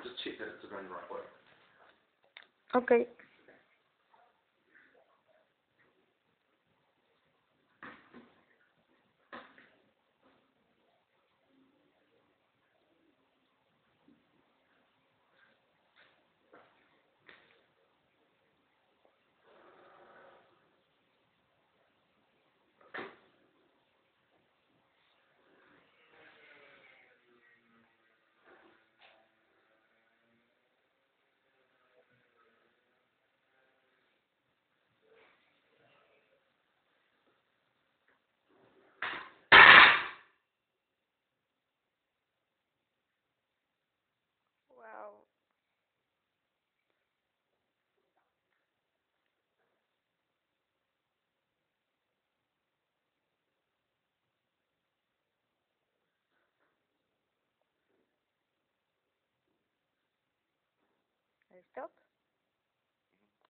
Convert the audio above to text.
I'll just check that it's going the right way. Okay. Stop.